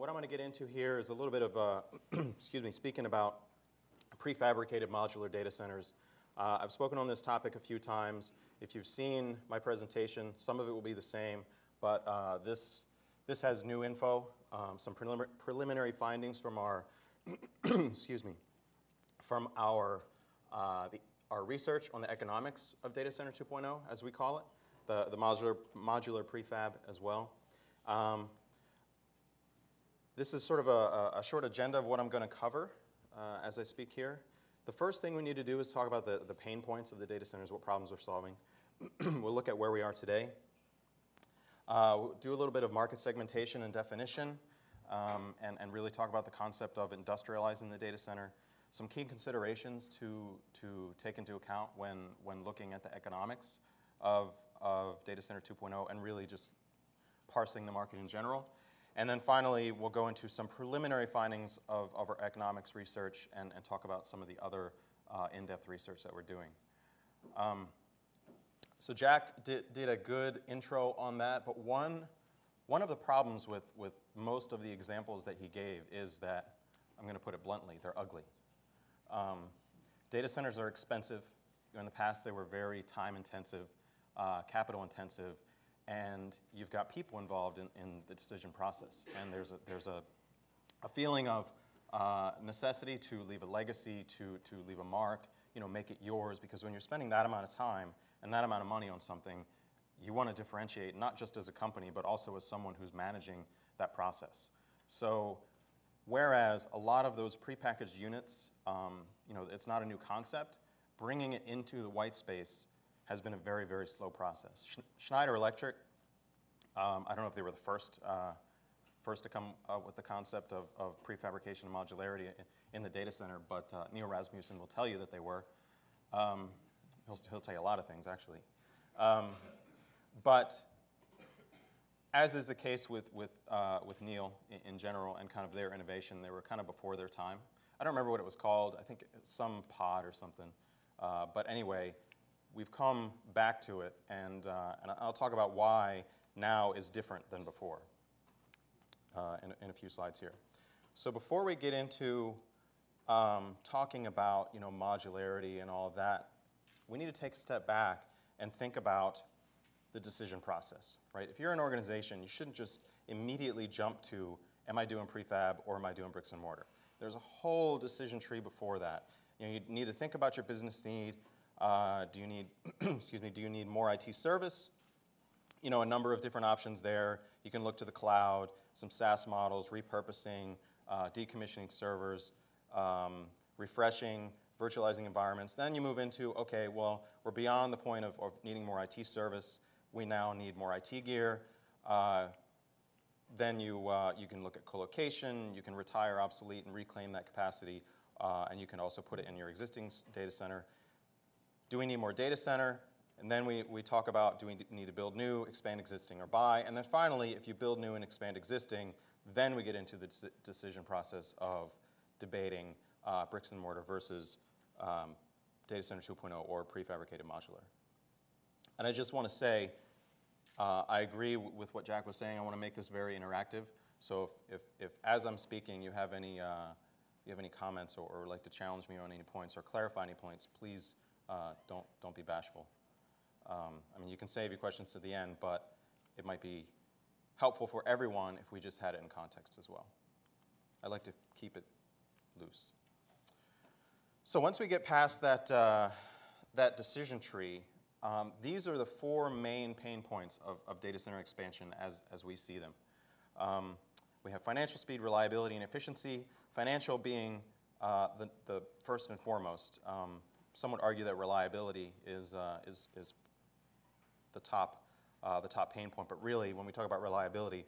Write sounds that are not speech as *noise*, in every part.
what I'm going to get into here is a little bit of, uh, *clears throat* excuse me, speaking about prefabricated modular data centers. Uh, I've spoken on this topic a few times. If you've seen my presentation, some of it will be the same, but uh, this, this has new info, um, some prelim preliminary findings from our, *clears throat* excuse me, from our, uh, the, our research on the economics of Data Center 2.0, as we call it, the, the modular, modular prefab as well. Um, this is sort of a, a, short agenda of what I'm going to cover uh, as I speak here. The first thing we need to do is talk about the, the pain points of the data centers, what problems we're solving. *clears throat* we'll look at where we are today. Uh, we'll do a little bit of market segmentation and definition, um, and, and really talk about the concept of industrializing the data center. Some key considerations to, to take into account when, when looking at the economics of, of data center 2.0 and really just parsing the market in general. And then finally, we'll go into some preliminary findings of, of our economics research and, and talk about some of the other uh, in-depth research that we're doing. Um, so Jack did, did a good intro on that, but one, one of the problems with, with most of the examples that he gave is that, I'm going to put it bluntly, they're ugly. Um, data centers are expensive. In the past, they were very time intensive, uh, capital intensive, and you've got people involved in, in the decision process. And there's a, there's a, a feeling of uh, necessity to leave a legacy, to, to leave a mark, you know, make it yours, because when you're spending that amount of time and that amount of money on something, you want to differentiate not just as a company, but also as someone who's managing that process. So whereas a lot of those prepackaged units, um, you know, it's not a new concept, bringing it into the white space has been a very, very slow process. Schneider Electric, um, I don't know if they were the first, uh, first to come up with the concept of, of prefabrication and modularity in, in, the data center, but uh, Neil Rasmussen will tell you that they were. Um, he'll, he'll tell you a lot of things, actually. Um, but as is the case with, with, uh, with Neil in, in, general and kind of their innovation, they were kind of before their time. I don't remember what it was called. I think some pod or something. Uh, but anyway, we've come back to it, and, uh, and I'll talk about why now is different than before uh, in, in, a few slides here. So before we get into um, talking about you know, modularity and all of that, we need to take a step back and think about the decision process, right? If you're an organization, you shouldn't just immediately jump to, am I doing prefab or am I doing bricks and mortar? There's a whole decision tree before that. You, know, you need to think about your business need, uh, do you need, *clears throat* excuse me, do you need more IT service? You know, a number of different options there. You can look to the cloud, some SaaS models, repurposing, uh, decommissioning servers, um, refreshing, virtualizing environments. Then you move into, okay, well, we're beyond the point of, of needing more IT service. We now need more IT gear. Uh, then you, uh, you can look at colocation, you can retire obsolete and reclaim that capacity, uh, and you can also put it in your existing data center. Do we need more data center? And then we, we talk about do we need to build new, expand existing, or buy? And then finally, if you build new and expand existing, then we get into the decision process of debating uh, bricks and mortar versus um, data center 2.0 or prefabricated modular. And I just want to say, uh, I agree with what Jack was saying. I want to make this very interactive. So if, if, if as I'm speaking, you have any, uh, you have any comments or, or like to challenge me on any points or clarify any points, please uh, don't, don't be bashful. Um, I mean, you can save your questions to the end, but it might be helpful for everyone if we just had it in context as well. I like to keep it loose. So once we get past that, uh, that decision tree, um, these are the four main pain points of, of data center expansion as, as we see them. Um, we have financial speed, reliability, and efficiency. Financial being uh, the, the first and foremost. Um, some would argue that reliability is, uh, is, is the, top, uh, the top pain point, but really, when we talk about reliability,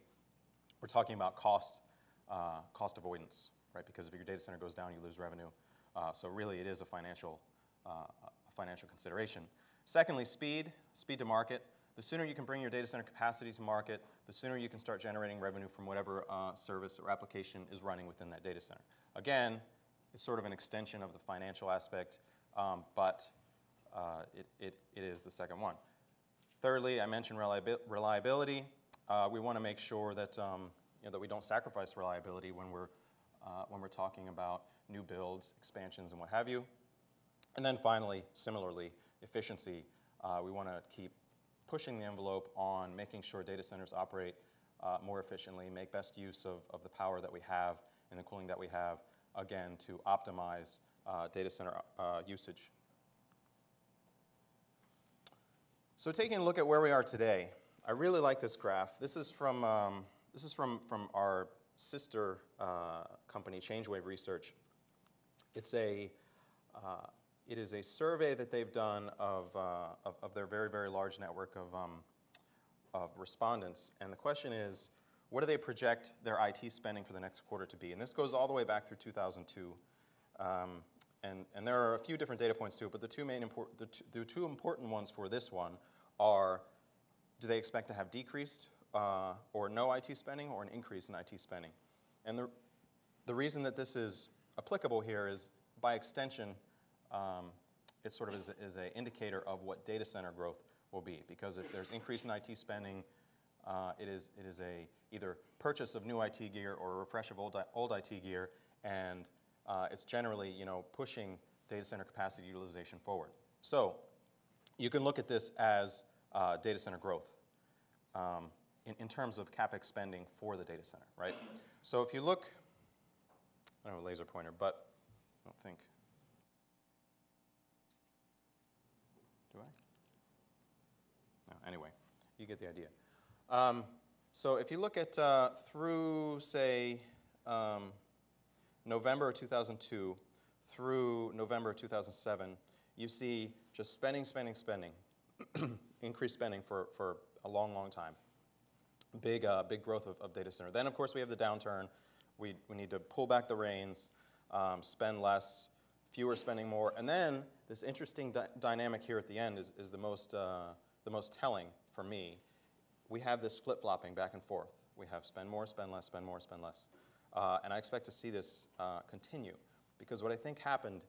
we're talking about cost, uh, cost avoidance, right? Because if your data center goes down, you lose revenue. Uh, so really, it is a financial, uh, a financial consideration. Secondly, speed, speed to market. The sooner you can bring your data center capacity to market, the sooner you can start generating revenue from whatever uh, service or application is running within that data center. Again, it's sort of an extension of the financial aspect um, but uh, it, it, it is the second one. Thirdly, I mentioned reliabi reliability. Uh, we want to make sure that um, you know, that we don't sacrifice reliability when we're, uh, when we're talking about new builds, expansions, and what have you. And then finally, similarly, efficiency. Uh, we want to keep pushing the envelope on making sure data centers operate uh, more efficiently, make best use of, of the power that we have and the cooling that we have, again, to optimize uh, data center uh, usage. So taking a look at where we are today, I really like this graph. This is from, um, this is from, from our sister uh, company, ChangeWave Research. It's a, uh, it is a survey that they've done of, uh, of, of, their very, very large network of, um, of respondents. And the question is, what do they project their IT spending for the next quarter to be? And this goes all the way back through 2002. Um, and, and there are a few different data points to it, but the two, main import, the, the two important ones for this one are, do they expect to have decreased uh, or no IT spending or an increase in IT spending? And the, the reason that this is applicable here is, by extension, um, it sort of is, is an indicator of what data center growth will be. Because if there's increase in IT spending, uh, it is, it is a either purchase of new IT gear or a refresh of old, old IT gear, and uh, it's generally you know, pushing data center capacity utilization forward. So you can look at this as uh, data center growth um, in, in terms of CapEx spending for the data center, right? So if you look, I don't have a laser pointer, but I don't think. Do I? No, anyway, you get the idea. Um, so if you look at uh, through, say, um, November 2002 through November 2007, you see just spending, spending, spending, *clears throat* increased spending for, for a long, long time. Big, uh, big growth of, of, data center. Then, of course, we have the downturn. We, we need to pull back the reins, um, spend less, fewer spending more. And then this interesting di dynamic here at the end is, is the, most, uh, the most telling for me we have this flip-flopping back and forth. We have spend more, spend less, spend more, spend less. Uh, and I expect to see this uh, continue because what I think happened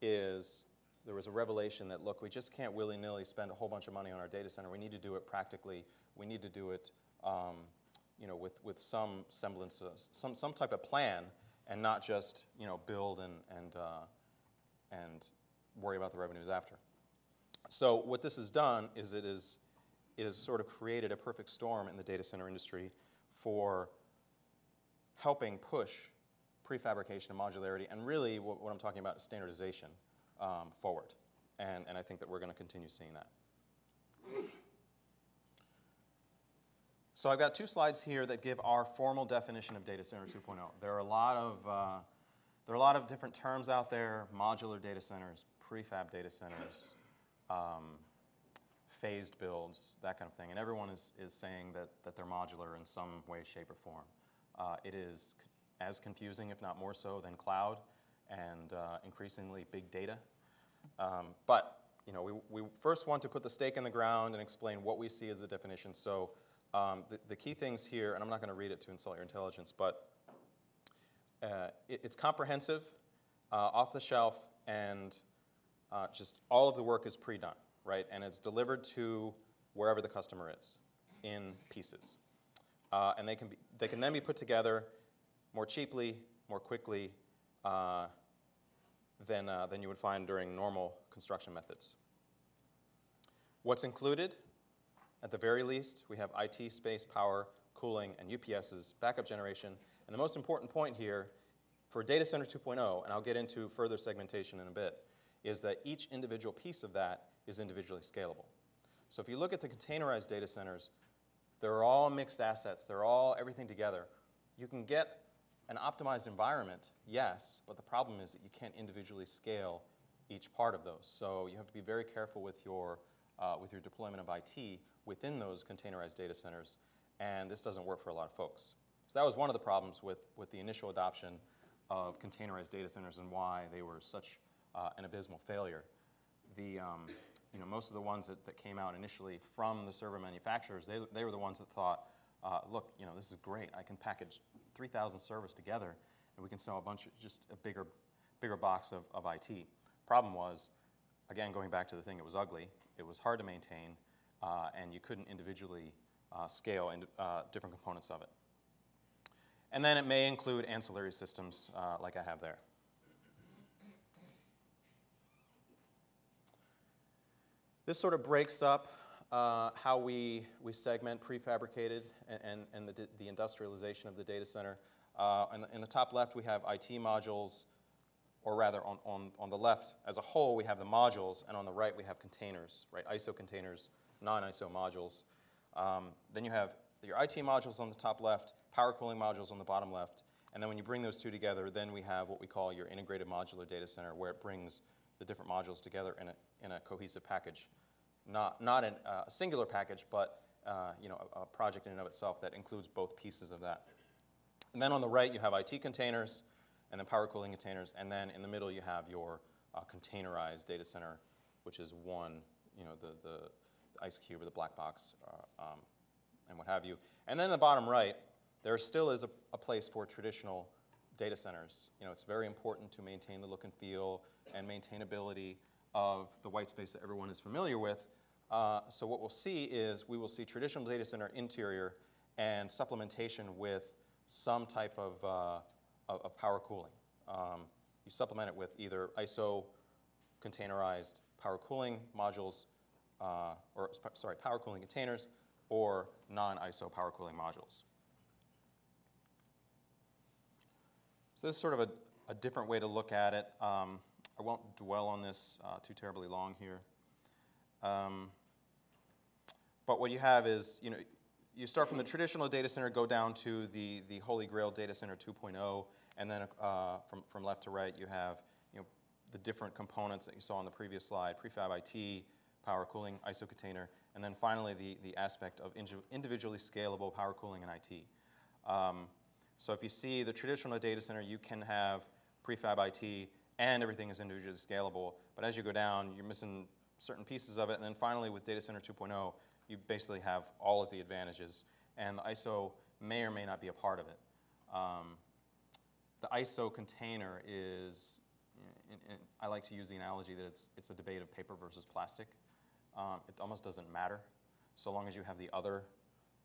is there was a revelation that, look, we just can't willy-nilly spend a whole bunch of money on our data center. We need to do it practically. We need to do it um, you know, with, with some semblance, of, some, some type of plan and not just you know, build and, and, uh, and worry about the revenues after. So what this has done is it is it has sort of created a perfect storm in the data center industry for helping push prefabrication and modularity, and really what, what I'm talking about is standardization um, forward. And, and I think that we're going to continue seeing that. So I've got two slides here that give our formal definition of data center 2.0. There are a lot of uh, there are a lot of different terms out there: modular data centers, prefab data centers, um, phased builds, that kind of thing. And everyone is, is saying that, that they're modular in some way, shape, or form. Uh, it is as confusing, if not more so, than cloud and uh, increasingly big data. Um, but you know, we, we first want to put the stake in the ground and explain what we see as a definition. So um, the, the key things here, and I'm not going to read it to insult your intelligence, but uh, it, it's comprehensive, uh, off the shelf, and uh, just all of the work is pre-done right? And it's delivered to wherever the customer is in pieces. Uh, and they can, be, they can then be put together more cheaply, more quickly uh, than, uh, than you would find during normal construction methods. What's included? At the very least, we have IT, space, power, cooling, and UPS's backup generation. And the most important point here for Data Center 2.0, and I'll get into further segmentation in a bit, is that each individual piece of that is individually scalable. So if you look at the containerized data centers, they're all mixed assets. They're all everything together. You can get an optimized environment, yes, but the problem is that you can't individually scale each part of those. So you have to be very careful with your, uh, with your deployment of IT within those containerized data centers, and this doesn't work for a lot of folks. So that was one of the problems with, with the initial adoption of containerized data centers and why they were such uh, an abysmal failure. The, um, you know, most of the ones that, that came out initially from the server manufacturers, they, they were the ones that thought, uh, look, you know, this is great. I can package 3,000 servers together and we can sell a bunch of, just a bigger, bigger box of, of IT. Problem was, again, going back to the thing, it was ugly. It was hard to maintain uh, and you couldn't individually uh, scale in, uh, different components of it. And then it may include ancillary systems uh, like I have there. This sort of breaks up uh, how we, we segment prefabricated and, and, and the, the industrialization of the data center. Uh, in, the, in the top left, we have IT modules, or rather on, on, on the left as a whole, we have the modules, and on the right, we have containers, right? ISO containers, non-ISO modules. Um, then you have your IT modules on the top left, power cooling modules on the bottom left, and then when you bring those two together, then we have what we call your integrated modular data center, where it brings the different modules together in a, in a cohesive package not, not an, uh, a singular package, but uh, you know, a, a, project in and of itself that includes both pieces of that. And then on the right, you have IT containers, and then power cooling containers, and then in the middle, you have your uh, containerized data center, which is one, you know, the, the, the ice cube or the black box, uh, um, and what have you. And then in the bottom right, there still is a, a place for traditional data centers. You know, it's very important to maintain the look and feel and maintainability of the white space that everyone is familiar with. Uh, so what we'll see is we will see traditional data center interior and supplementation with some type of, uh, of, power cooling. Um, you supplement it with either ISO containerized power cooling modules, uh, or sorry, power cooling containers, or non-ISO power cooling modules. So this is sort of a, a different way to look at it. Um, I won't dwell on this uh, too terribly long here. Um, but what you have is, you know, you start from the traditional data center, go down to the, the Holy Grail Data Center 2.0, and then uh, from, from left to right, you have you know, the different components that you saw on the previous slide, prefab IT, power cooling, ISO container, and then finally the, the aspect of individually scalable power cooling and IT. Um, so if you see the traditional data center, you can have prefab IT and everything is individually scalable. But as you go down, you're missing certain pieces of it. And then finally, with Data Center 2.0, you basically have all of the advantages. And the ISO may or may not be a part of it. Um, the ISO container is, I like to use the analogy that it's, it's a debate of paper versus plastic. Um, it almost doesn't matter so long as you have the other,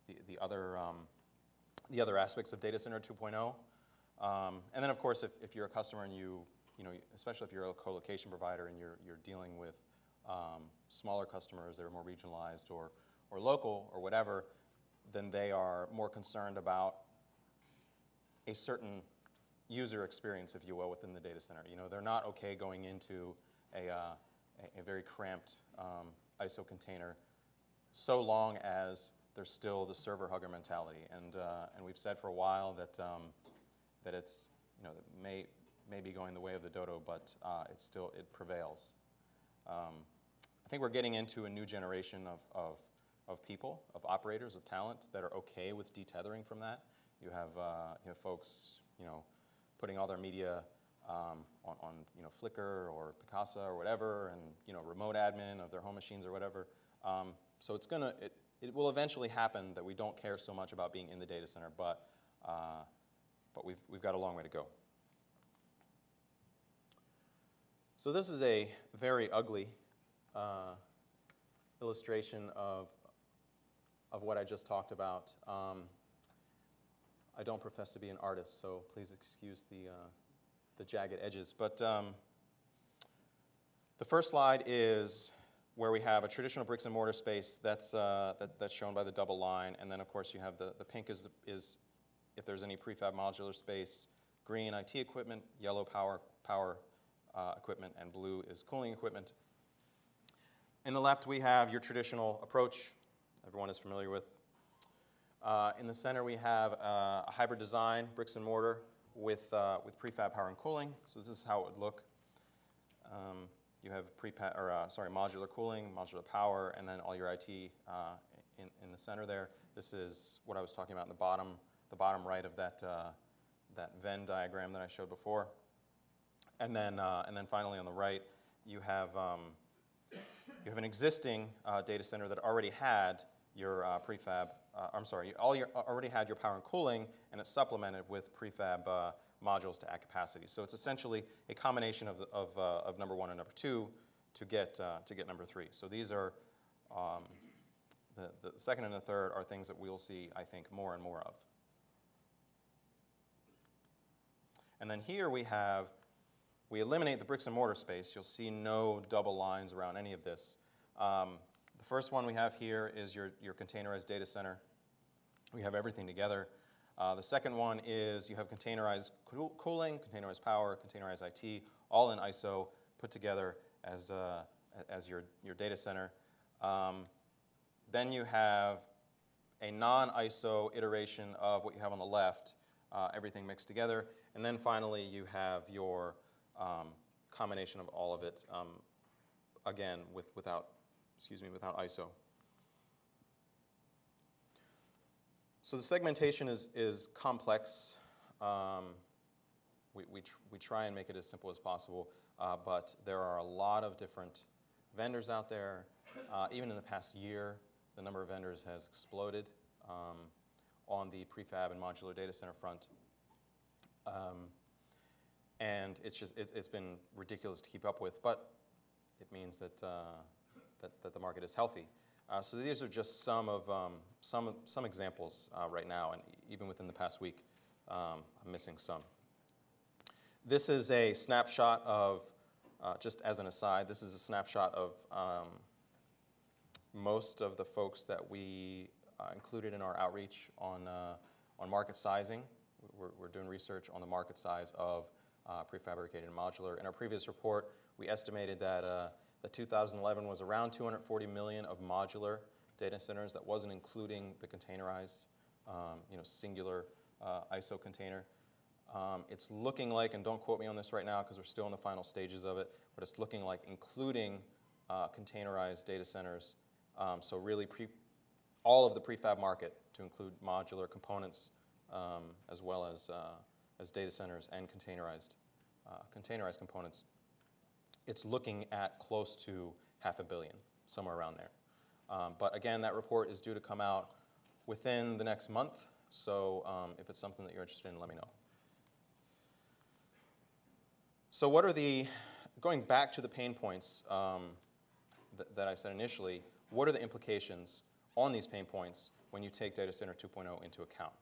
the, the other, um, the other aspects of Data Center 2.0. Um, and then, of course, if, if you're a customer and you you know, especially if you're a co-location provider and you're, you're dealing with um, smaller customers that are more regionalized or, or local or whatever, then they are more concerned about a certain user experience, if you will, within the data center. You know, they're not okay going into a, uh, a, a, very cramped um, ISO container so long as there's still the server hugger mentality. And, uh, and we've said for a while that, um, that it's, you know, that may, may be going the way of the dodo, but uh, it still it prevails. Um, I think we're getting into a new generation of, of, of, people, of operators, of talent that are okay with detethering from that. You have, uh, you have folks, you know, putting all their media um, on, on, you know, Flickr or Picasa or whatever, and you know, remote admin of their home machines or whatever. Um, so it's gonna, it, it will eventually happen that we don't care so much about being in the data center, but, uh, but we've, we've got a long way to go. So this is a very ugly uh, illustration of, of what I just talked about. Um, I don't profess to be an artist, so please excuse the, uh, the jagged edges. But um, the first slide is where we have a traditional bricks and mortar space that's, uh, that, that's shown by the double line. And then, of course, you have the, the pink is, is if there's any prefab modular space, green IT equipment, yellow power, power uh, equipment, and blue is cooling equipment. In the left, we have your traditional approach, everyone is familiar with. Uh, in the center, we have uh, a hybrid design, bricks and mortar, with, uh, with prefab power and cooling. So this is how it would look. Um, you have prefab, or uh, sorry, modular cooling, modular power, and then all your IT uh, in, in the center there. This is what I was talking about in the bottom, the bottom right of that, that Venn diagram that I showed before. And then, uh, and then finally on the right, you have, um, you have an existing uh, data center that already had your uh, prefab, uh, I'm sorry, all your, already had your power and cooling, and it's supplemented with prefab uh, modules to add capacity. So it's essentially a combination of, of, uh, of number one and number two to get, to get number three. So these are, um, the, the second and the third are things that we'll see, I think, more and more of. And then here we have, we eliminate the bricks and mortar space. You'll see no double lines around any of this. Um, the first one we have here is your, your containerized data center. We have everything together. Uh, the second one is you have containerized cool- cooling, containerized power, containerized IT, all in ISO put together as, uh, as your, your data center. Um, then you have a non-ISO iteration of what you have on the left, uh, everything mixed together. And then finally, you have your um, combination of all of it, um, again, with, without, excuse me, without ISO. So the segmentation is, is complex. Um, we, we, tr- we try and make it as simple as possible, uh, but there are a lot of different vendors out there. Uh, even in the past year, the number of vendors has exploded um, on the prefab and modular data center front. Um, and it's just it, has been ridiculous to keep up with, but it means that, uh, that, that, the market is healthy. Uh, so these are just some of um, some, some examples uh, right now, and even within the past week, um, I'm missing some. This is a snapshot of, uh, just as an aside, this is a snapshot of um, most of the folks that we uh, included in our outreach on, uh, on market sizing. We're, we're, doing research on the market size of uh, prefabricated and modular. In our previous report, we estimated that uh, the 2011 was around 240 million of modular data centers. That wasn't including the containerized, um, you know, singular uh, ISO container. Um, it's looking like, and don't quote me on this right now because we're still in the final stages of it, but it's looking like including uh, containerized data centers. Um, so really, pre- all of the prefab market to include modular components um, as well as, uh, as data centers and containerized, uh, containerized components. It's looking at close to half a billion, somewhere around there. Um, but again, that report is due to come out within the next month. So um, if it's something that you're interested in, let me know. So, what are the, going back to the pain points um, th- that I said initially, what are the implications on these pain points when you take Data Center 2.0 into account?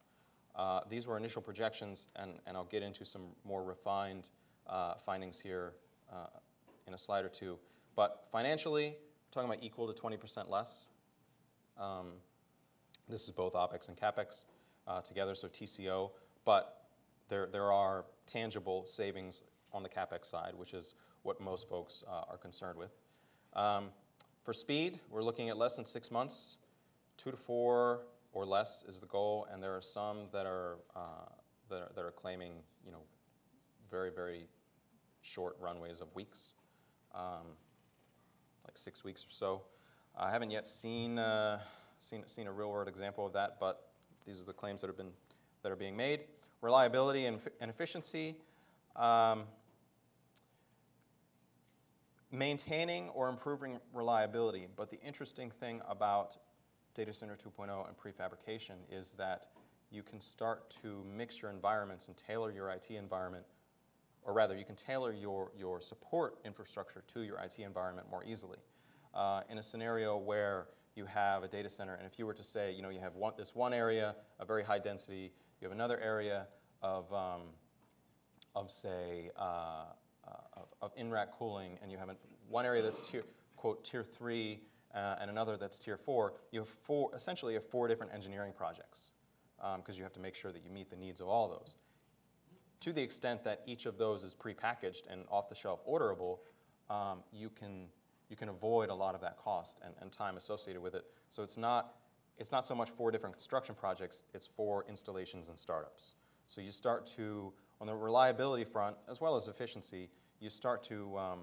Uh, these were initial projections, and, and I'll get into some more refined uh, findings here uh, in a slide or two. But financially, talking about equal to 20% less. Um, this is both OPEX and CAPEX uh, together, so TCO. But there, there are tangible savings on the CapEx side, which is what most folks uh, are concerned with. Um, for speed, we're looking at less than six months. Two to four or less is the goal, and there are some that are, uh, that are, that are claiming, you know, very, very short runways of weeks, um, like six weeks or so. I haven't yet seen, uh, seen, seen a real-world example of that, but these are the claims that have been that are being made. Reliability and, and efficiency. Um, maintaining or improving reliability. But the interesting thing about Data Center 2.0 and prefabrication is that you can start to mix your environments and tailor your IT environment, or rather, you can tailor your, your support infrastructure to your IT environment more easily. Uh, in a scenario where you have a data center, and if you were to say, you know, you have one, this one area of very high density, you have another area of, um, of say, uh, uh, of, of in-rack cooling, and you have one area that's tier, quote, tier three, uh, and another that's tier four, you have four, essentially have four different engineering projects because um, you have to make sure that you meet the needs of all those. To the extent that each of those is prepackaged and off-the-shelf orderable, um, you, can, you can avoid a lot of that cost and, and time associated with it. So it's not, it's not so much four different construction projects, it's four installations and startups. So you start to on the reliability front, as well as efficiency, you start to um,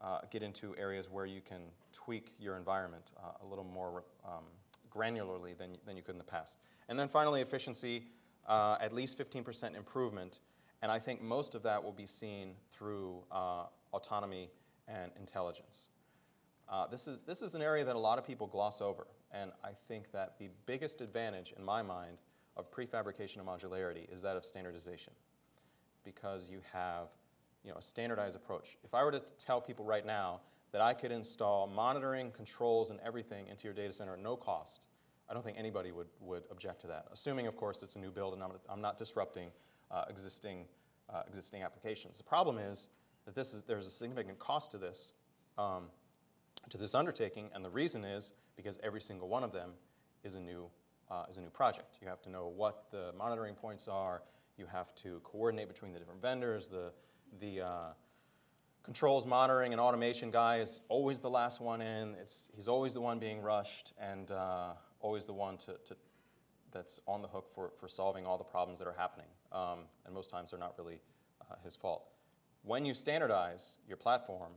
uh, get into areas where you can tweak your environment uh, a little more um, granularly than, than you could in the past. And then finally, efficiency, uh, at least 15% improvement. And I think most of that will be seen through uh, autonomy and intelligence. Uh, this, is, this is an area that a lot of people gloss over. And I think that the biggest advantage, in my mind, of prefabrication and modularity is that of standardization because you have you know, a standardized approach. If I were to tell people right now that I could install monitoring, controls, and everything into your data center at no cost, I don't think anybody would, would object to that. Assuming, of course, it's a new build and I'm, I'm not disrupting uh, existing uh, existing applications. The problem is that this is, there's a significant cost to this, um, to this undertaking, and the reason is because every single one of them is a new, uh, is a new project. You have to know what the monitoring points are. You have to coordinate between the different vendors. The, the uh, controls monitoring and automation guy is always the last one in. It's, he's always the one being rushed and uh, always the one to, to, that's on the hook for, for solving all the problems that are happening. Um, and most times they're not really uh, his fault. When you standardize your platform,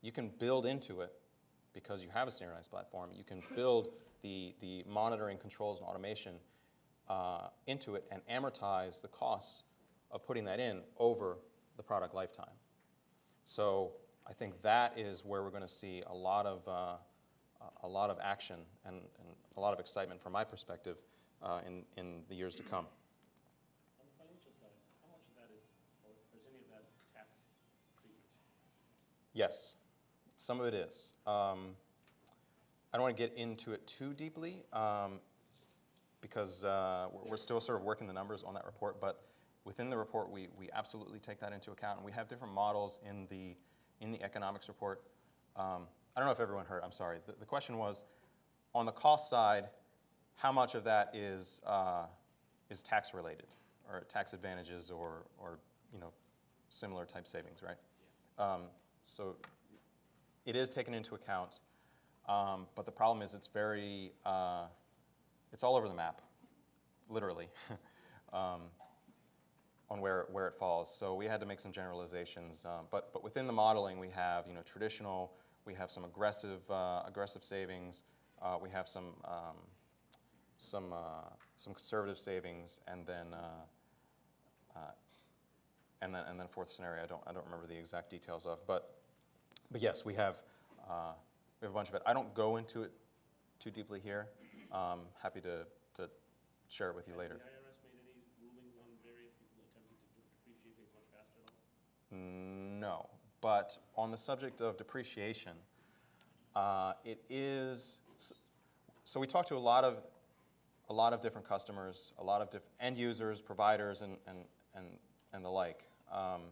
you can build into it because you have a standardized platform. You can build the, the monitoring controls and automation uh, into it and amortize the costs of putting that in over the product lifetime. So I think that is where we're going to see a lot of, uh, a lot of action and, and, a lot of excitement from my perspective uh, in, in the years to come. On the financial side, how much of that is, or is any of that tax treatment? Yes, some of it is. Um, I don't want to get into it too deeply um, because uh, we're- we're still sort of working the numbers on that report, but within the report, we, we absolutely take that into account, and we have different models in the, in the economics report. Um, I don't know if everyone heard, I'm sorry. The, the question was, on the cost side, how much of that is, uh, is tax related, or tax advantages, or, or, you know, similar type savings, right? Um, So it is taken into account, um, but the problem is it's very, uh, it's all over the map, literally, *laughs* um, on where, where it falls. So we had to make some generalizations, uh, but, but within the modeling we have, you know, traditional, we have some aggressive, uh, aggressive savings, uh, we have some, um, some, uh, some conservative savings, and then, uh, uh, and then, and then fourth scenario, I don't, I don't remember the exact details of, but, but yes, we have, we have a bunch of it. I don't go into it too deeply here. Um, happy to, to share it with you later. Has the IRS made any rulings on various people attempting to depreciate things much faster at all? No, but on the subject of depreciation, uh, it is, so we talk to a lot of, a lot of different customers, a lot of diff- end users, providers, and, and, and, and the like. Um,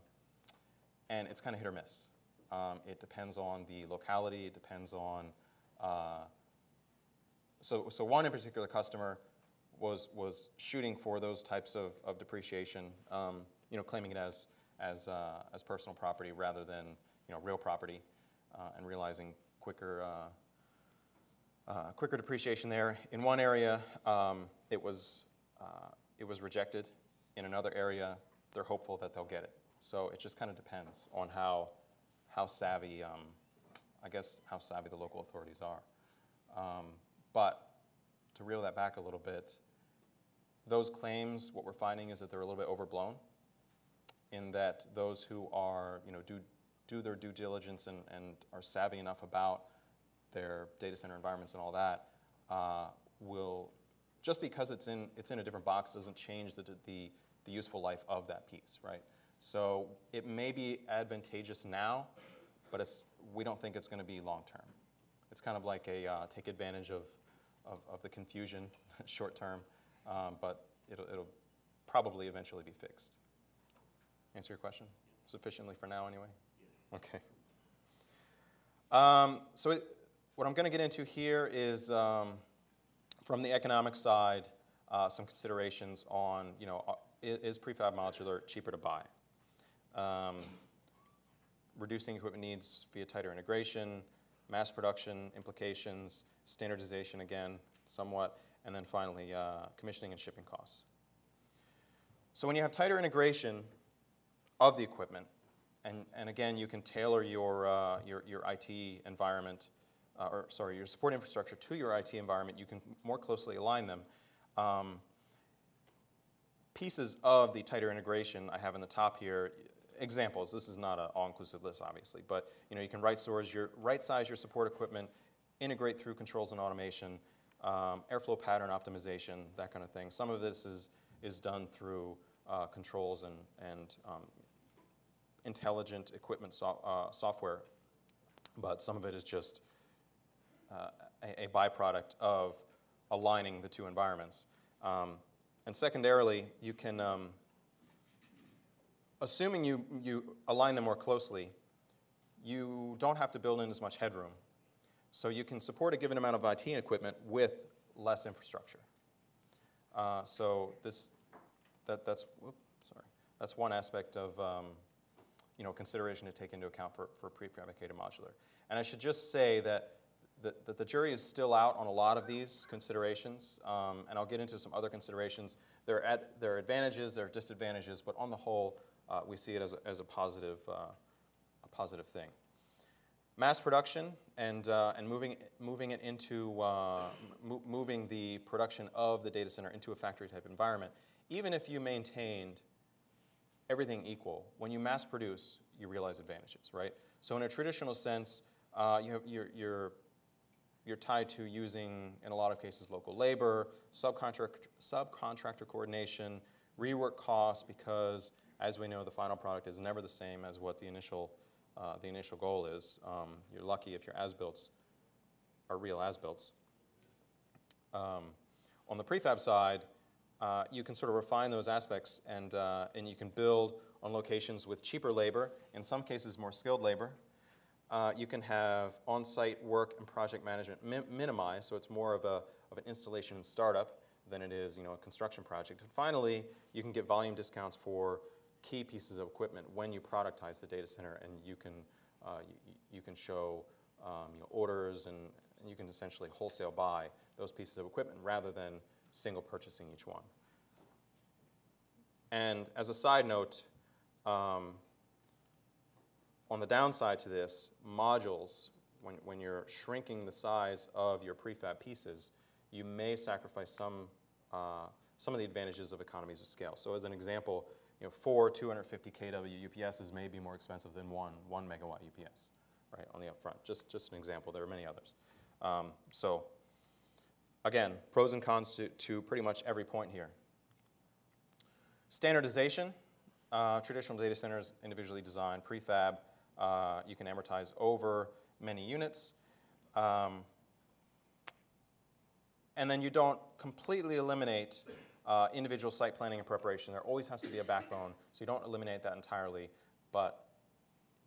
and it's kind of hit or miss. Um, it depends on the locality, it depends on, uh, so, so one in particular customer was, was shooting for those types of, of depreciation, um, you know, claiming it as, as, uh, as personal property rather than, you know, real property, uh, and realizing quicker, uh, uh, quicker depreciation there. In one area, um, it, was, uh, it was rejected. In another area, they're hopeful that they'll get it. So it just kind of depends on how, how savvy, um, I guess, how savvy the local authorities are. Um, but to reel that back a little bit, those claims, what we're finding is that they're a little bit overblown in that those who are, you know, do, do their due diligence and, and are savvy enough about their data center environments and all that uh, will, just because it's in, it's in a different box doesn't change the, the, the useful life of that piece, right? So it may be advantageous now, but it's, we don't think it's going to be long term. It's kind of like a uh, take advantage of, of, of the confusion *laughs* short term, um, but it'll, it'll probably eventually be fixed. Answer your question sufficiently for now, anyway? Okay. Um, so, it, what I'm going to get into here is um, from the economic side, uh, some considerations on, you know, uh, is, is prefab modular cheaper to buy? Um, reducing equipment needs via tighter integration, mass production implications, standardization again, somewhat, and then finally, uh, commissioning and shipping costs. So when you have tighter integration of the equipment, and, and again, you can tailor your, uh, your, your IT environment, uh, or sorry, your support infrastructure to your IT environment, you can more closely align them. Um, pieces of the tighter integration I have in the top here, examples. This is not an all-inclusive list, obviously, but you know you can right source your right size your support equipment, integrate through controls and automation, um, airflow pattern optimization, that kind of thing. Some of this is is done through uh, controls and and um, intelligent equipment so, uh, software, but some of it is just uh, a, a, byproduct of aligning the two environments. Um, and secondarily, you can um, assuming you, you align them more closely, you don't have to build in as much headroom. So you can support a given amount of IT equipment with less infrastructure. Uh, so this, that, that's, sorry, that's one aspect of um, you know, consideration to take into account for, for prefabricated modular. And I should just say that the, that the jury is still out on a lot of these considerations, um, and I'll get into some other considerations. There are, there are advantages, there are disadvantages, but on the whole, uh, we see it as a, as a positive, uh, a positive thing. Mass production and, uh, and moving, moving it into, uh, mo moving the production of the data center into a factory type environment, even if you maintained everything equal, when you mass produce, you realize advantages, right? So in a traditional sense, uh, you have, you're, you're, you're tied to using, in a lot of cases, local labor, subcontract, subcontractor coordination, rework costs, because as we know, the final product is never the same as what the initial, uh, the initial goal is. Um, you're lucky if your as-builts are real as-builts. Um, on the prefab side, uh, you can sort of refine those aspects and, uh, and you can build on locations with cheaper labor, in some cases more skilled labor. Uh, you can have on-site work and project management mi minimized, so it's more of, a, of an installation and startup than it is you know, a construction project. And finally, you can get volume discounts for key pieces of equipment when you productize the data center and you can, uh, you, you, can show um, you know, orders and, and you can essentially wholesale buy those pieces of equipment rather than single purchasing each one. And as a side note, um, on the downside to this, modules, when, when you're shrinking the size of your prefab pieces, you may sacrifice some, uh, some of the advantages of economies of scale. So as an example, you know, four 250 kW UPSs may be more expensive than one 1 megawatt UPS, right, on the upfront. Just, just an example. There are many others. Um, so Again, pros and cons to, to pretty much every point here. Standardization. Uh, traditional data centers individually designed, prefab, uh, you can amortize over many units. Um, and then you don't completely eliminate uh, individual site planning and preparation. There always has to be a backbone, so you don't eliminate that entirely, but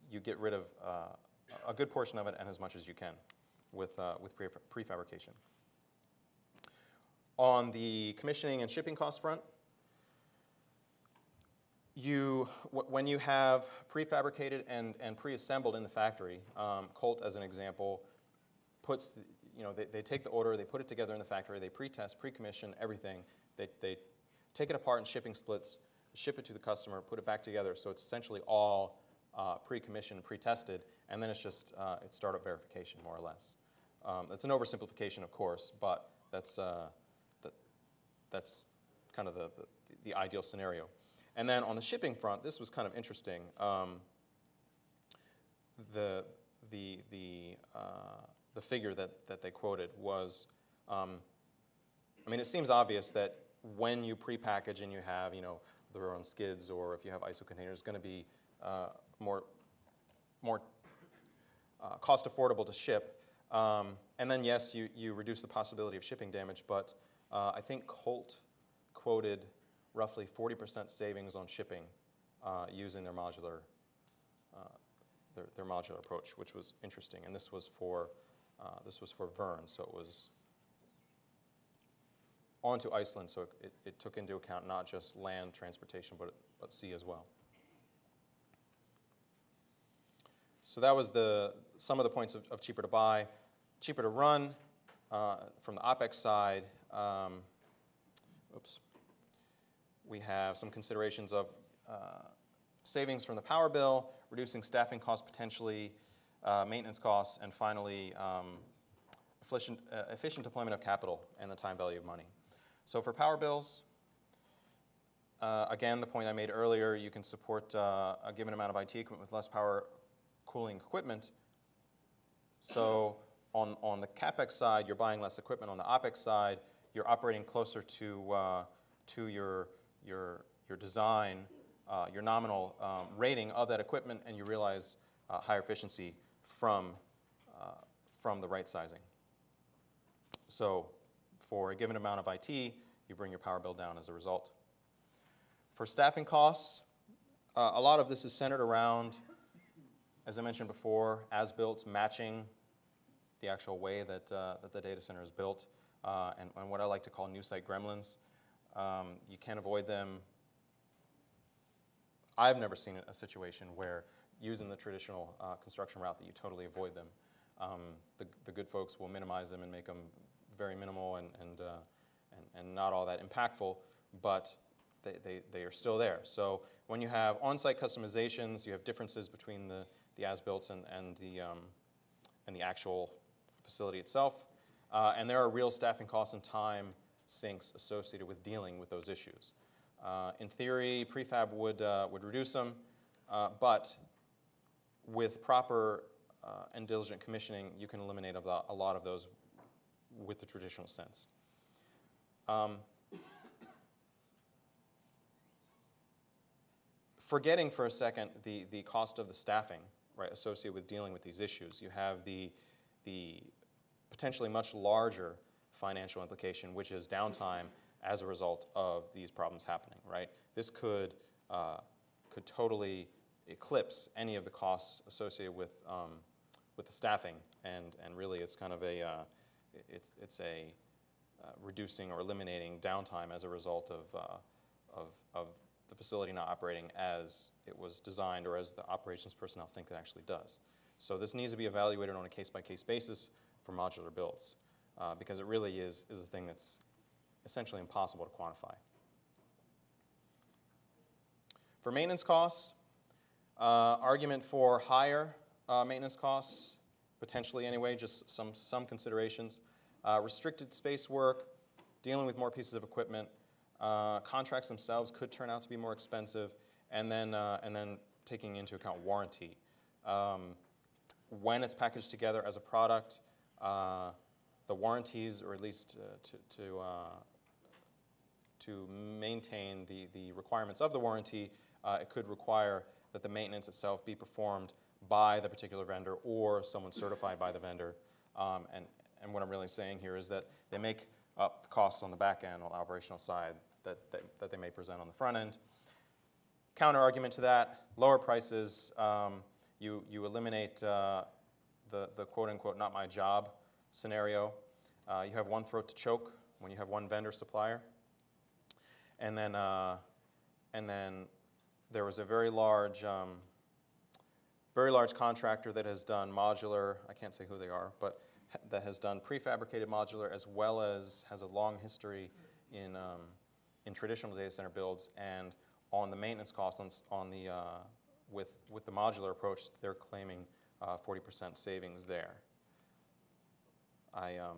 you get rid of uh, a good portion of it and as much as you can with, uh, with prefabrication. On the commissioning and shipping cost front, you, when you have prefabricated and, and pre-assembled in the factory, um, Colt, as an example, puts, you know, they, they take the order, they put it together in the factory, they pre-test, pre-commission everything. They, they take it apart in shipping splits, ship it to the customer, put it back together, so it's essentially all uh, pre-commissioned, pre-tested, and then it's just uh, it's startup verification, more or less. Um, that's an oversimplification, of course, but that's, uh, that's kind of the, the, the, ideal scenario. And then on the shipping front, this was kind of interesting. Um, the, the, the, uh, the figure that, that they quoted was, um, I mean, it seems obvious that when you prepackage and you have, you know, their own skids or if you have ISO containers, it's going to be uh, more, more uh, cost affordable to ship. Um, and then, yes, you, you reduce the possibility of shipping damage, but uh, I think Colt quoted roughly 40% savings on shipping uh, using their modular, uh, their, their, modular approach, which was interesting. And this was for, uh, this was for Verne, so it was onto Iceland, so it, it took into account not just land transportation, but, but sea as well. So that was the, some of the points of, of cheaper to buy. Cheaper to run uh, from the OPEX side, um, oops. We have some considerations of uh, savings from the power bill, reducing staffing costs potentially, uh, maintenance costs, and finally, um, efficient, uh, efficient deployment of capital and the time value of money. So for power bills, uh, again, the point I made earlier, you can support uh, a given amount of IT equipment with less power cooling equipment. So on, on the CapEx side, you're buying less equipment. On the OpEx side, you're operating closer to, uh, to your, your, your design, uh, your nominal um, rating of that equipment, and you realize uh, higher efficiency from, uh, from the right sizing. So for a given amount of IT, you bring your power bill down as a result. For staffing costs, Uh, a lot of this is centered around, as I mentioned before, as-built matching the actual way that, uh, that the data center is built, uh, and, and what I like to call new site gremlins. Um, you can't avoid them. I've never seen a situation where using the traditional uh, construction route that you totally avoid them. Um, the, the good folks will minimize them and make them very minimal and, and, uh, and, and not all that impactful, but they, they, they are still there. So when you have on-site customizations, you have differences between the, the as-built and, and, the, um, and the actual facility itself. Uh, and there are real staffing costs and time sinks associated with dealing with those issues. Uh, in theory, prefab would, uh, would reduce them, uh, but with proper uh, and diligent commissioning, you can eliminate a lot, a lot of those with the traditional sense. Um, forgetting for a second the, the cost of the staffing right, associated with dealing with these issues, you have the, the potentially much larger financial implication, which is downtime as a result of these problems happening, right? This could, uh, could totally eclipse any of the costs associated with, um, with the staffing, and, and really it's kind of a, uh, it's, it's a uh, reducing or eliminating downtime as a result of, uh, of, of the facility not operating as it was designed or as the operations personnel think it actually does. So this needs to be evaluated on a case-by-case basis for modular builds uh, because it really is, is a thing that's essentially impossible to quantify. For maintenance costs, uh, argument for higher uh, maintenance costs, potentially anyway, just some, some considerations. Uh, restricted space work, dealing with more pieces of equipment, uh, contracts themselves could turn out to be more expensive, and then, uh, and then taking into account warranty. Um, when it's packaged together as a product, uh, the warranties, or at least uh, to, to, uh, to maintain the, the requirements of the warranty, uh, it could require that the maintenance itself be performed by the particular vendor or someone certified by the vendor. Um, and, and what I'm really saying here is that they make up the costs on the back end, on the operational side, that, that, that they may present on the front end. Counter argument to that, lower prices, um, you, you eliminate uh, the, the quote unquote not my job scenario. Uh, you have one throat to choke when you have one vendor supplier. And then, uh, and then there was a very large, um, very large contractor that has done modular, I can't say who they are, but that has done prefabricated modular as well as has a long history in, um, in traditional data center builds. And on the maintenance costs on, on the, uh, with, with the modular approach, they're claiming uh, 40% savings there. I, um,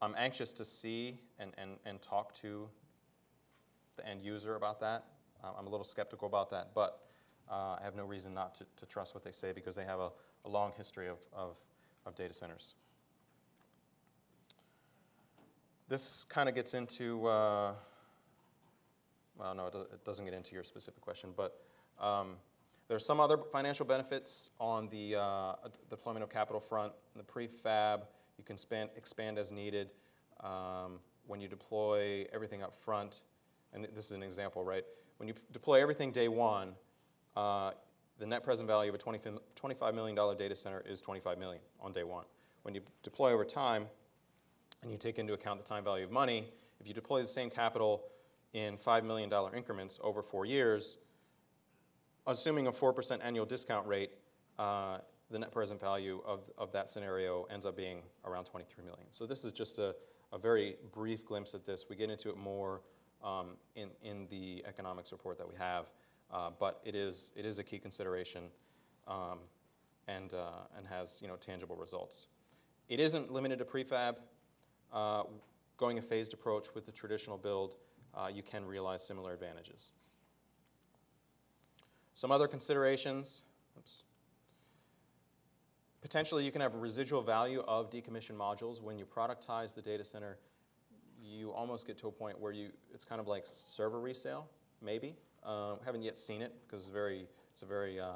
I'm anxious to see and, and, and talk to the end user about that. Uh, I'm a little skeptical about that, but uh, I have no reason not to, to trust what they say because they have a, a long history of, of, of data centers. This kind of gets into, uh, well, no, it do- it doesn't get into your specific question, but um, there's some other financial benefits on the uh, deployment of capital front. In the prefab, you can span, expand as needed. Um, when you deploy everything up front, and this is an example, right? When you deploy everything day one, uh, the net present value of a 20, $25 million data center is 25 million on day one. When you deploy over time, and you take into account the time value of money, if you deploy the same capital in $5 million increments over four years, assuming a 4% annual discount rate, uh, the net present value of, of that scenario ends up being around 23 million. So this is just a, a very brief glimpse at this. We get into it more um, in, in the economics report that we have, uh, but it is, it is a key consideration um, and, uh, and has you know, tangible results. It isn't limited to prefab. Uh, going a phased approach with the traditional build, uh, you can realize similar advantages. Some other considerations. Oops. Potentially, you can have a residual value of decommissioned modules. When you productize the data center, you almost get to a point where you, it's kind of like server resale, maybe. Uh, haven't yet seen it because it's, very, it's a very uh,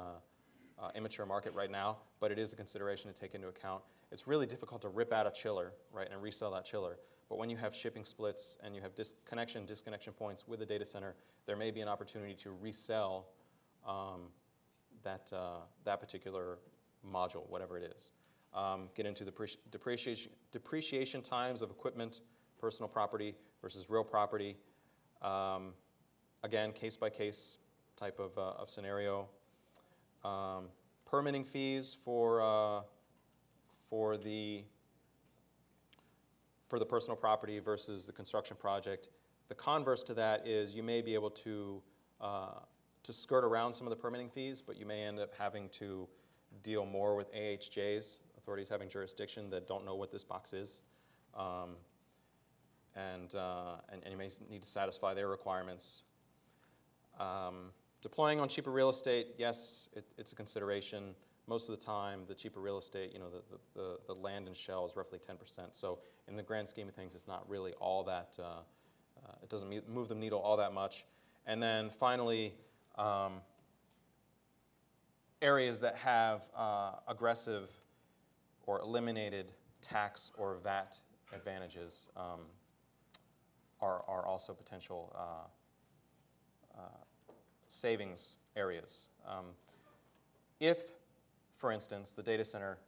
uh, immature market right now, but it is a consideration to take into account. It's really difficult to rip out a chiller, right, and resell that chiller. But when you have shipping splits and you have disconnection, disconnection points with the data center, there may be an opportunity to resell um, that, uh, that particular module, whatever it is. Um, get into the depreciation, depreciation times of equipment, personal property versus real property. Um, again, case by case type of, uh, of scenario. Um, permitting fees for, uh, for, the, for the personal property versus the construction project. The converse to that is you may be able to, uh, to skirt around some of the permitting fees, but you may end up having to deal more with AHJs, authorities having jurisdiction that don't know what this box is. Um, and, uh, and, and, you may need to satisfy their requirements. Um, deploying on cheaper real estate, yes, it, it's a consideration. Most of the time, the cheaper real estate, you know, the, the, the, land and shell is roughly 10%. So in the grand scheme of things, it's not really all that, uh, uh, it doesn't move the needle all that much. And then finally, um, areas that have uh, aggressive or eliminated tax or VAT advantages um, are, are also potential uh, uh, savings areas. Um, if, for instance, the data center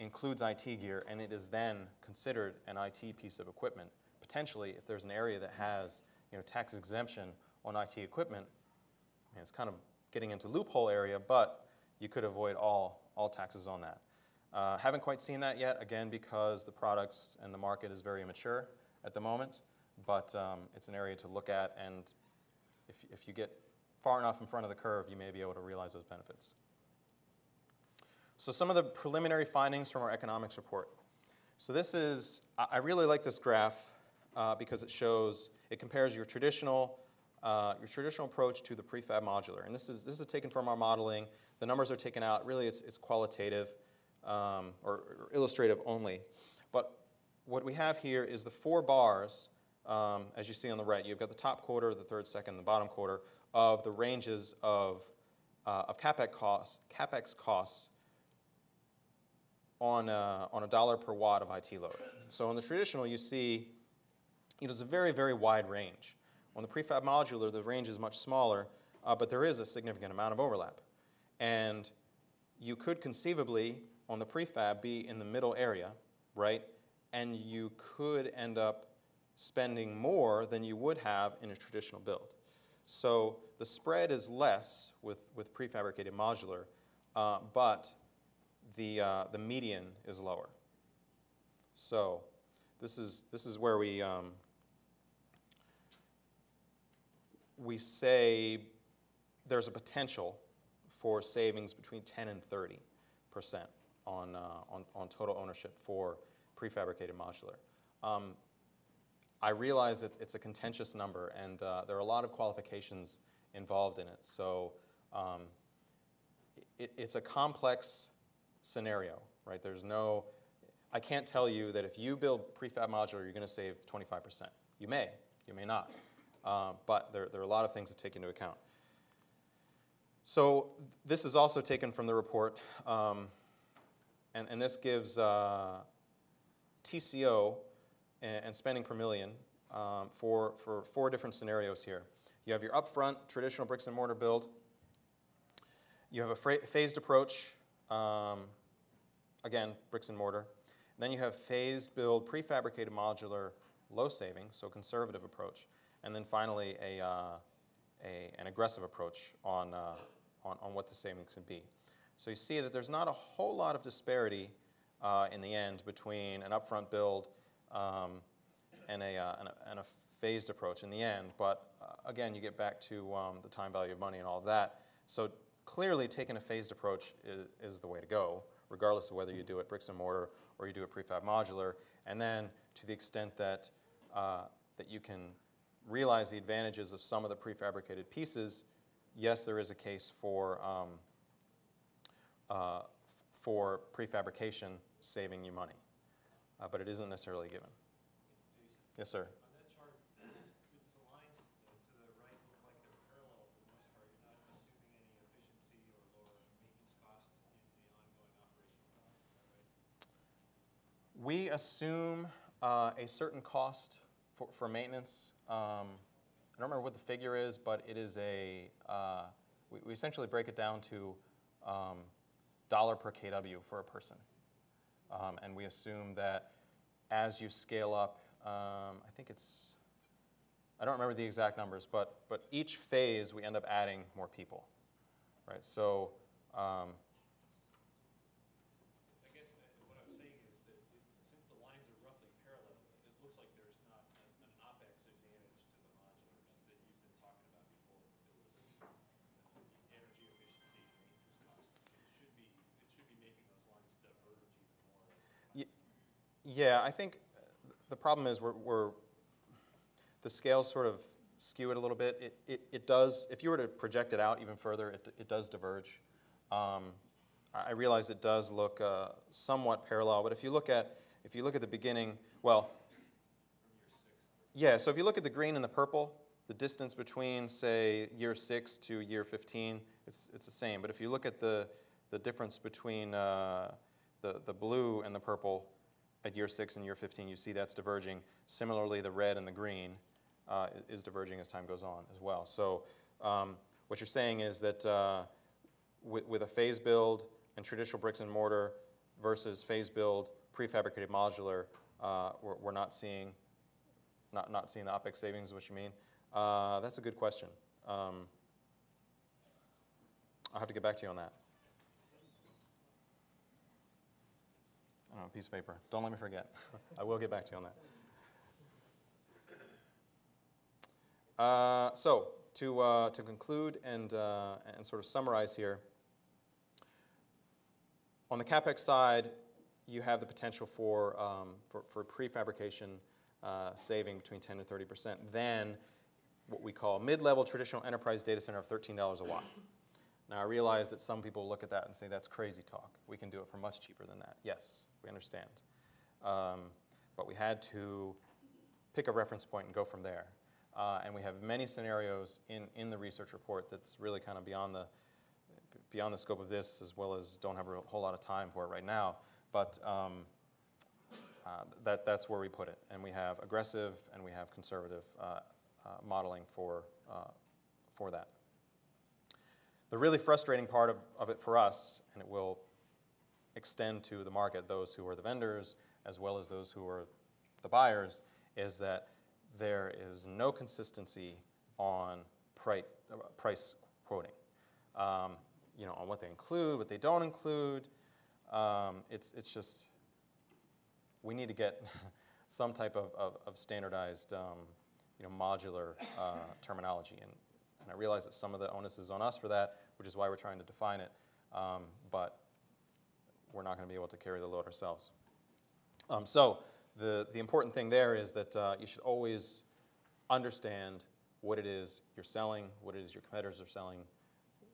includes IT gear and it is then considered an IT piece of equipment, potentially if there's an area that has you know, tax exemption on IT equipment, it's kind of getting into loophole area, but you could avoid all, all taxes on that. Uh, haven't quite seen that yet, again, because the products and the market is very immature at the moment, but um, it's an area to look at, and if, if you get far enough in front of the curve, you may be able to realize those benefits. So some of the preliminary findings from our economics report. So this is, I really like this graph uh, because it shows, it compares your traditional, uh, your traditional approach to the prefab modular. And this is, this is taken from our modeling. The numbers are taken out. Really, it's, it's qualitative um, or, or, illustrative only. But what we have here is the four bars, um, as you see on the right. You've got the top quarter, the third, second, the bottom quarter of the ranges of, uh, of CapEx costs, CapEx costs on a, on a dollar per watt of IT load. So in the traditional, you see you know, it's a very, very wide range. On the prefab modular, the range is much smaller, uh, but there is a significant amount of overlap. And you could conceivably, on the prefab, be in the middle area, right? And you could end up spending more than you would have in a traditional build. So the spread is less with, with prefabricated modular, uh, but the, uh, the median is lower. So this is, this is where we, um, we say there's a potential for savings between 10 and 30 percent on, uh, on, on total ownership for prefabricated modular. Um, I realize it's a contentious number, and uh, there are a lot of qualifications involved in it. So um, it, it's a complex scenario, right? There's no, I can't tell you that if you build prefab modular, you're going to save 25%. You may, you may not. Uh, but there, there are a lot of things to take into account. So this is also taken from the report, um, and, and this gives uh, TCO and, and spending per million um, for, for four different scenarios here. You have your upfront traditional bricks and mortar build. You have a phased approach, um, again, bricks and mortar. And then you have phased build, prefabricated modular, low savings, so conservative approach. And then finally, a, uh, a an aggressive approach on, uh, on, on what the savings can be. So you see that there's not a whole lot of disparity uh, in the end between an upfront build um, and, a, uh, and, a, and, a, phased approach in the end. But uh, again, you get back to um, the time value of money and all of that. So clearly, taking a phased approach is, is, the way to go, regardless of whether you do it bricks and mortar or you do it prefab modular. And then, to the extent that uh, that you can realize the advantages of some of the prefabricated pieces, yes, there is a case for um, uh, for prefabrication saving you money uh, but it isn't necessarily given. Yes, sir. On that chart, the lines to the right look like they're parallel for the most part. You're not assuming any efficiency or lower maintenance costs in the ongoing operational costs, is that right? We assume Uh, a certain cost for, for maintenance. Um, I don't remember what the figure is, but it is a, uh, we, we essentially break it down to um, dollar per kW for a person. Um, and we assume that as you scale up, um, I think it's, I don't remember the exact numbers, but, but each phase we end up adding more people, right? So, Yeah, I think the problem is we're, we're the scales sort of skew it a little bit. It, it, it does, if you were to project it out even further, it, it does diverge. Um, I realize it does look uh, somewhat parallel, but if you look at if you look at the beginning, well, yeah. So if you look at the green and the purple, the distance between say year six to year 15, it's it's the same. But if you look at the the difference between uh, the the blue and the purple at year six and year 15, you see that's diverging. Similarly, the red and the green uh, is diverging as time goes on as well. So um, what you're saying is that uh, with, with a phase build and traditional bricks and mortar versus phase build prefabricated modular, uh, we're, we're not seeing not, not seeing the OpEx savings is what you mean. Uh, that's a good question. Um, I'll have to get back to you on that. Don't know, a piece of paper. Don't let me forget. I will get back to you on that. Uh, so, to, uh, to conclude and, uh, and sort of summarize here, on the CapEx side, you have the potential for, um, for, for prefabrication uh, saving between 10 and 30 percent. Then, what we call mid-level traditional enterprise data center of $13 a watt. Now, I realize that some people look at that and say that's crazy talk. We can do it for much cheaper than that. Yes, we understand. Um, but we had to pick a reference point and go from there. Uh, and we have many scenarios in, in the research report that's really kind of beyond the, beyond the scope of this, as well as don't have a whole lot of time for it right now. But um, uh, that, that's where we put it. And we have aggressive and we have conservative uh, uh, modeling for, uh, for that. The really frustrating part of, of it for us, and it will extend to the market, those who are the vendors as well as those who are the buyers, is that there is no consistency on price, price quoting. Um, you know, on what they include, what they don't include. Um, it's, it's just, we need to get *laughs* some type of, of, of standardized, um, you know, modular uh, terminology. And, and I realize that some of the onus is on us for that, which is why we're trying to define it. Um, but we're not going to be able to carry the load ourselves. Um, so the, the important thing there is that uh, you should always understand what it is you're selling, what it is your competitors are selling,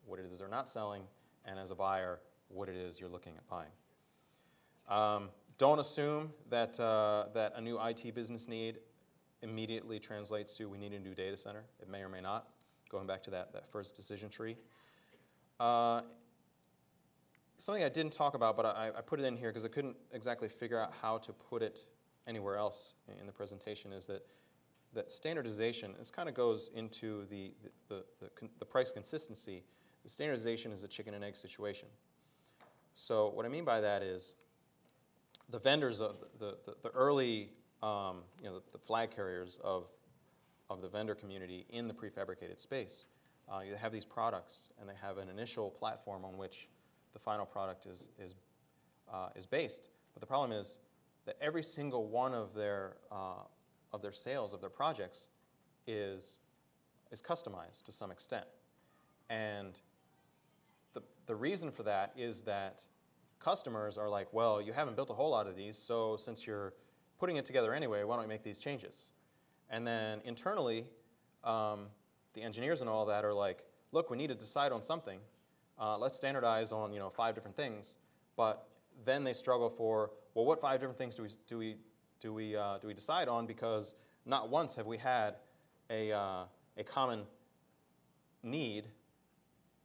what it is they're not selling, and as a buyer, what it is you're looking at buying. Um, don't assume that, uh, that a new IT business need immediately translates to we need a new data center. It may or may not, going back to that, that first decision tree. Uh, something I didn't talk about, but I, I put it in here because I couldn't exactly figure out how to put it anywhere else in the presentation, is that, that standardization, this kind of goes into the, the, the, the, the price consistency. The standardization is a chicken and egg situation. So what I mean by that is the vendors of the, the, the early, um, you know, the, the flag carriers of, of the vendor community in the prefabricated space, uh, you have these products and they have an initial platform on which the final product is, is, uh, is based. But the problem is that every single one of their, uh, of their sales, of their projects, is, is customized to some extent. And the, the reason for that is that customers are like, well, you haven't built a whole lot of these, so since you're putting it together anyway, why don't we make these changes? And then internally, um, the engineers and all that are like, look, we need to decide on something. Uh, let's standardize on you know five different things. But then they struggle for, well, what five different things do we do we do we uh, do we decide on? Because not once have we had a uh, a common need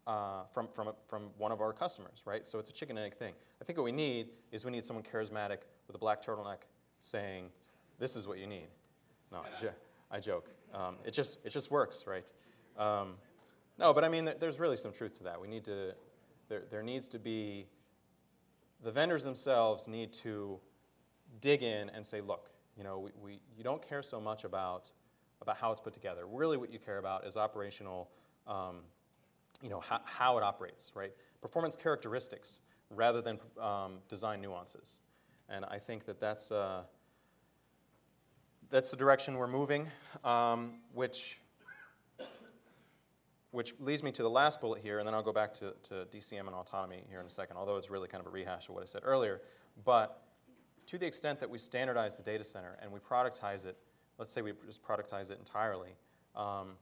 uh, from, from, from one of our customers, right? So it's a chicken and egg thing. I think what we need is we need someone charismatic with a black turtleneck saying, this is what you need. No, I, jo- I joke. Um, it just it just works, right? Um, no, but I mean, there's really some truth to that. We need to there there needs to be the vendors themselves need to dig in and say, look, you know, we, we you don't care so much about about how it's put together. Really, what you care about is operational. Um, you know, how, how it operates, right? Performance characteristics rather than um, design nuances. And I think that that's, uh, that's the direction we're moving, um, which, which leads me to the last bullet here, and then I'll go back to, to DCM and autonomy here in a second, although it's really kind of a rehash of what I said earlier. But to the extent that we standardize the data center and we productize it, let's say we just productize it entirely, um,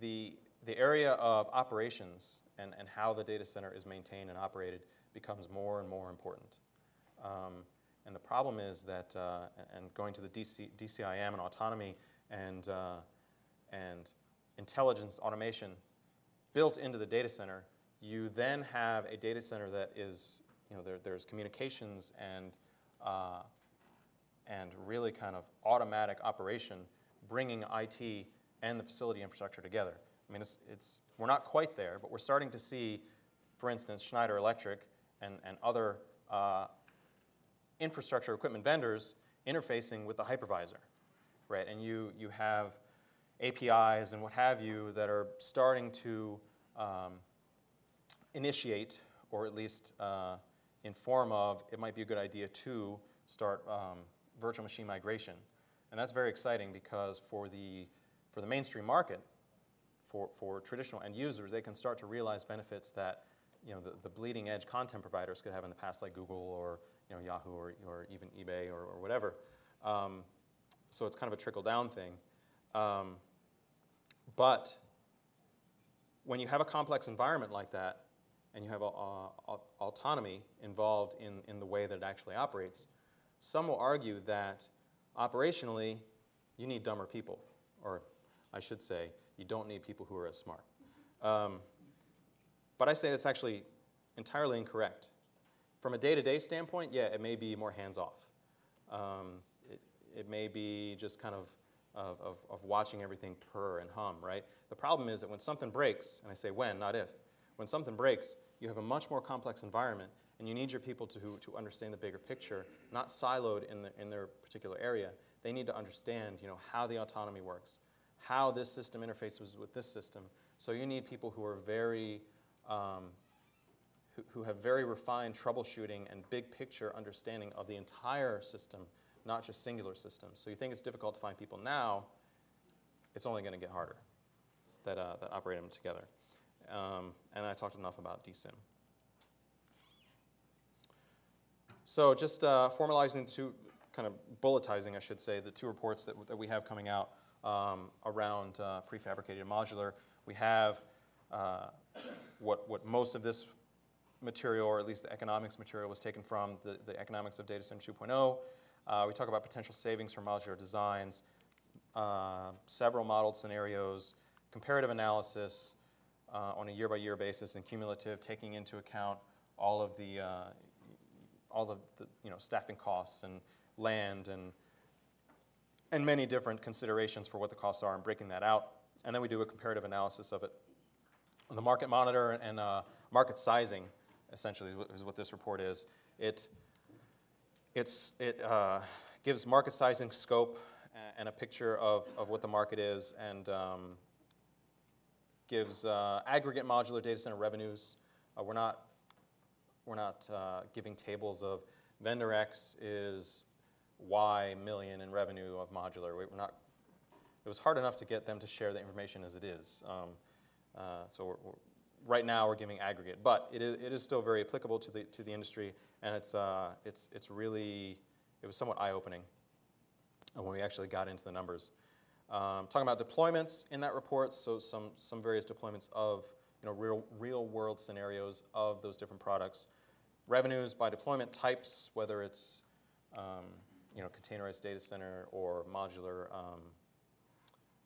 the, the area of operations and, and how the data center is maintained and operated becomes more and more important. Um, and the problem is that, uh, and going to the DC, DCIM and autonomy and, uh, and intelligence automation built into the data center, you then have a data center that is, you know, there, there's communications and, uh, and really kind of automatic operation bringing IT and the facility infrastructure together. I mean, it's, it's, we're not quite there, but we're starting to see, for instance, Schneider Electric and, and other uh, infrastructure equipment vendors interfacing with the hypervisor, right? And you, you have APIs and what have you that are starting to um, initiate or at least uh, inform of it might be a good idea to start um, virtual machine migration. And that's very exciting because for the, for the mainstream market, for, for traditional end users, they can start to realize benefits that you know, the, the bleeding edge content providers could have in the past, like Google or you know, Yahoo or, or even eBay or, or whatever. Um, so it's kind of a trickle down thing. Um, but when you have a complex environment like that, and you have a, a, a autonomy involved in, in the way that it actually operates, some will argue that operationally, you need dumber people, or I should say, you don't need people who are as smart. Um, but I say that's actually entirely incorrect. From a day to day standpoint, yeah, it may be more hands off. Um, it, it may be just kind of, of, of, of watching everything purr and hum, right? The problem is that when something breaks, and I say when, not if, when something breaks, you have a much more complex environment, and you need your people to, to understand the bigger picture, not siloed in, the, in their particular area. They need to understand you know, how the autonomy works, how this system interfaces with this system. So you need people who are very, um, who, who have very refined troubleshooting and big picture understanding of the entire system, not just singular systems. So you think it's difficult to find people now, it's only going to get harder that, uh, that operate them together. Um, and I talked enough about DCIM. So just uh, formalizing the two, kind of bulletizing, I should say, the two reports that, that we have coming out um, around uh, prefabricated modular. We have uh, what, what most of this material, or at least the economics material, was taken from the, the economics of Data Center 2.0. Uh, we talk about potential savings from modular designs, uh, several modeled scenarios, comparative analysis uh, on a year-by-year basis, and cumulative, taking into account all of the uh, all of the you know staffing costs and land and and many different considerations for what the costs are and breaking that out. And then we do a comparative analysis of it. The market monitor and uh, market sizing, essentially, is what, this report is. It, it's, it uh, gives market sizing scope and a picture of, of what the market is and um, gives uh, aggregate modular data center revenues. Uh, we're not, we're not uh, giving tables of vendor X is Y million in revenue of modular. We're not, it was hard enough to get them to share the information as it is. Um, uh, so we're, we're, right now we're giving aggregate, but it is, it is still very applicable to the, to the industry, and it's, uh, it's, it's really, it was somewhat eye-opening when we actually got into the numbers. Um, talking about deployments in that report, so some, some various deployments of you know, real, real world scenarios of those different products. Revenues by deployment types, whether it's um, you know, containerized data center or modular um,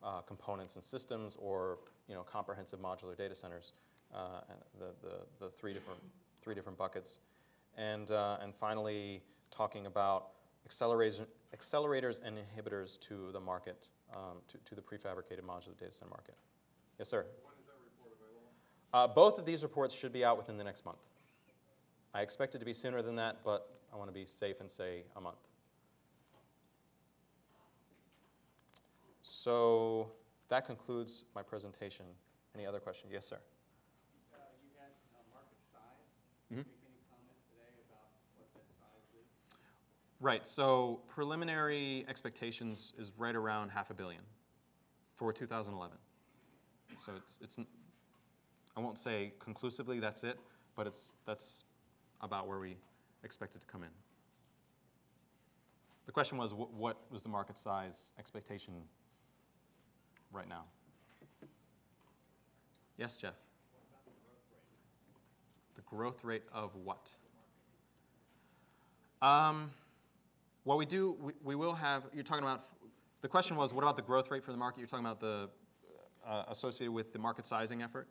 uh, components and systems or you know, comprehensive modular data centers, uh, the, the, the three, different, three different buckets. And, uh, and finally, talking about accelerators, accelerators and inhibitors to the market, um, to, to the prefabricated modular data center market. Yes, sir. When is that report available? Uh, both of these reports should be out within the next month. I expect it to be sooner than that, but I want to be safe and say a month. So that concludes my presentation. Any other questions? Yes, sir. Uh, You had uh, market size. Mhm. Make any comment today about what that size is? Right, so preliminary expectations is right around half a billion for 2011. So it's, it's, I won't say conclusively that's it, but it's, that's about where we expect it to come in. The question was, wh- what was the market size expectation right now? Yes, Jeff? The growth rate of what? Um, well, we do, we, we will have, you're talking about, the question was, what about the growth rate for the market? You're talking about the, uh, associated with the market sizing effort.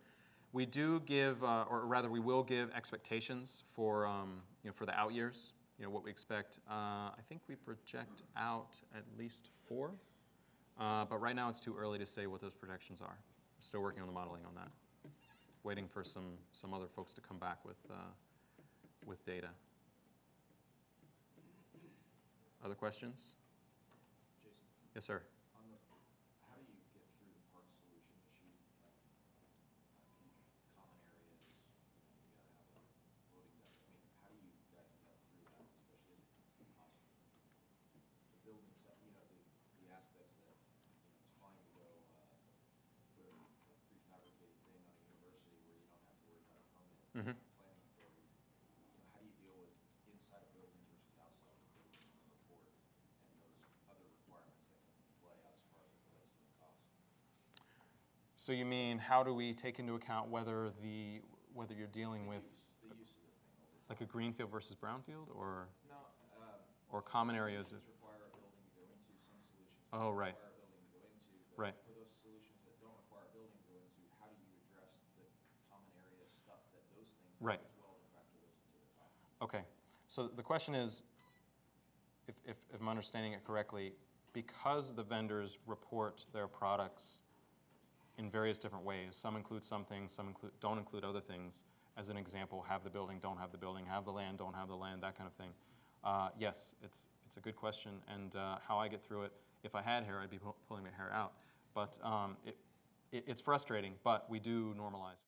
We do give, uh, or rather, we will give expectations for, um, you know, for the out years, you know, what we expect. Uh, I think we project out at least four, uh, but right now it's too early to say what those projections are. Still working on the modeling on that. Waiting for some, some other folks to come back with, uh, with data. Other questions? Jason, Yes, sir. on the, how do you get through the park solution issue? Uh, Common areas, you gotta have a loading dock, I mean, how do you guys get through that, especially as it comes to cost? The buildings, that, you know, the, the aspects that, you know, it's fine to go, uh, put a a prefabricated thing on a university where you don't have to worry about a permit. Mhm. Planning authority, you know, how do you deal with inside a building versus outside of a building on the report? and those other requirements that can play out as far as it relates to the cost. So you mean, how do we take into account whether the, whether you're dealing with The use of the thing over like a greenfield versus brownfield, or, No, um. or common areas? solutions require a building to go into, some solutions Oh, right. a building to go into. Right. For those solutions that don't require a building to go into, how do you address the common area stuff that those things Right. well to factor those into the cost? Okay, so the question is, if, if, if I'm understanding it correctly, because the vendors report their products in various different ways, some include some things, some include, don't include other things. As an example, have the building, don't have the building, have the land, don't have the land, that kind of thing. Uh, yes, it's, it's a good question, and uh, how I get through it, if I had hair, I'd be pu- pulling my hair out. But um, it, it, it's frustrating, but we do normalize.